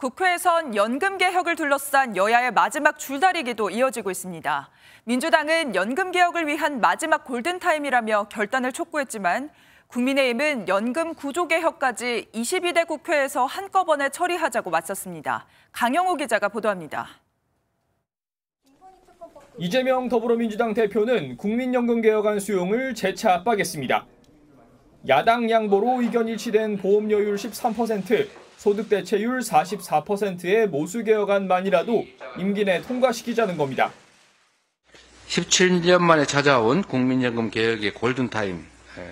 국회에선 연금 개혁을 둘러싼 여야의 마지막 줄다리기도 이어지고 있습니다. 민주당은 연금 개혁을 위한 마지막 골든타임이라며 결단을 촉구했지만 국민의힘은 연금 구조 개혁까지 22대 국회에서 한꺼번에 처리하자고 맞섰습니다. 강영호 기자가 보도합니다. 이재명 더불어민주당 대표는 국민연금 개혁안 수용을 재차 압박했습니다. 야당 양보로 의견 일치된 보험료율 13%, 소득 대체율 44%의 모수 개혁안만이라도 임기 내 통과시키자는 겁니다. 17년 만에 찾아온 국민연금 개혁의 골든타임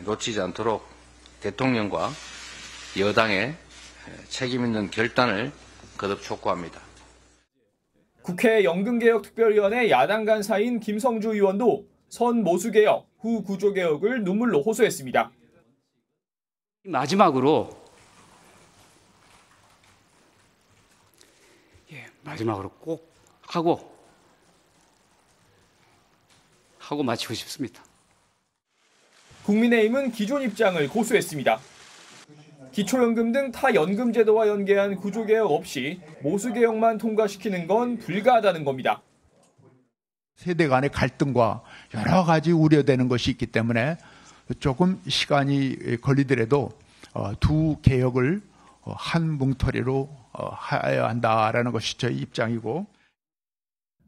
놓치지 않도록 대통령과 여당의 책임 있는 결단을 거듭 촉구합니다. 국회 연금개혁특별위원회 야당 간사인 김성주 의원도 선 모수개혁, 후 구조개혁을 눈물로 호소했습니다. 마지막으로 마지막으로 꼭 하고 하고 마치고 싶습니다. 국민의힘은 기존 입장을 고수했습니다. 기초연금 등 타 연금 제도와 연계한 구조 개혁 없이 모수 개혁만 통과시키는 건 불가하다는 겁니다. 세대 간의 갈등과 여러 가지 우려되는 것이 있기 때문에 조금 시간이 걸리더라도 어, 두 개혁을 어, 한 뭉터리로 어, 해야 한다라는 것이 저희 입장이고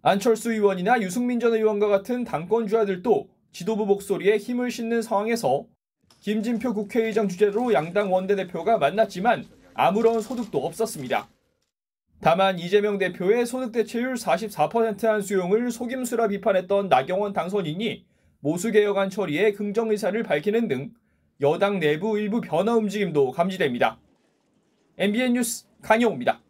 안철수 의원이나 유승민 전 의원과 같은 당권주자들도 지도부 목소리에 힘을 싣는 상황에서 김진표 국회의장 주재로 양당 원내대표가 만났지만 아무런 소득도 없었습니다. 다만 이재명 대표의 소득 대체율 44%한 수용을 속임수라 비판했던 나경원 당선인이 모수개혁안 처리에 긍정 의사를 밝히는 등 여당 내부 일부 변화 움직임도 감지됩니다. MBN 뉴스 강영호입니다.